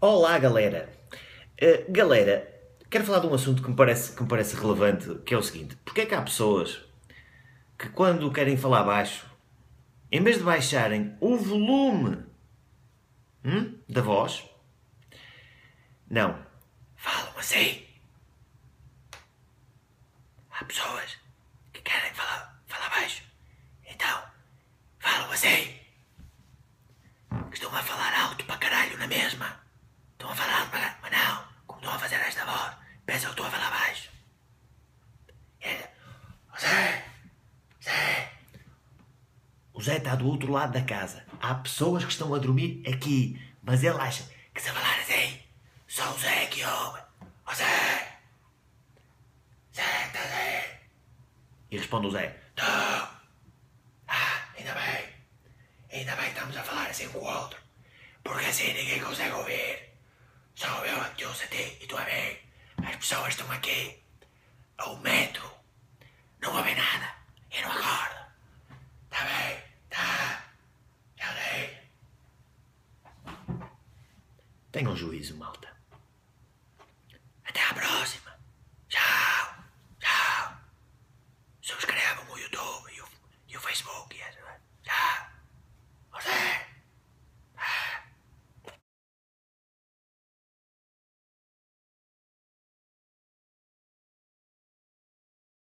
Olá, galera. Uh, galera, quero falar de um assunto que me, parece, que me parece relevante, que é o seguinte. Porquê é que há pessoas que quando querem falar baixo, em vez de baixarem o volume hum, da voz, não, falam assim. Há pessoas que querem falar, falar baixo, então falam assim. Estão a falar alto para caralho na mesma. Estão a falar mas não, como estão a fazer esta voz, pensam que estou a falar baixo. É, Zé, Zé. O Zé está do outro lado da casa. Há pessoas que estão a dormir aqui, mas ele acha que se falar assim, só o Zé que ouve. Ó Zé! Zé, tá Zé? E responde o Zé. Ah, ainda bem. Ainda bem que estamos a falar assim com o outro. Porque assim ninguém consegue ouvir. pessoas estão aqui a um metro. Não vou ver nada. Eu não acordo. Tá bem? Tá. É Já dei. Tenham juízo, malta. Até à próxima. Tchau. Tchau. Subscrevam o YouTube e o, e o Facebook. Tchau.